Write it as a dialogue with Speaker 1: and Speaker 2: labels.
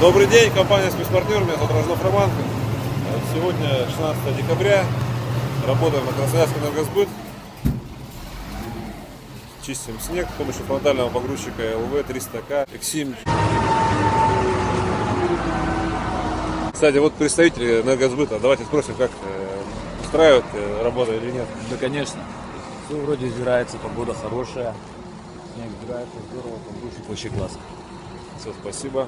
Speaker 1: Добрый день, компания спецпартнер, меня зовут Рожнов Роман. Сегодня 16 декабря, работаем на Красноярск энергосбыт. Чистим снег с помощью фронтального погрузчика ЛВ-300К X7. Кстати, вот представители энергосбыта, давайте спросим, как э, устраивает э, работа или нет.
Speaker 2: Да, конечно. Все вроде избирается, погода хорошая. Снег избирается здорово, погрузчик вообще класс.
Speaker 1: Все, спасибо.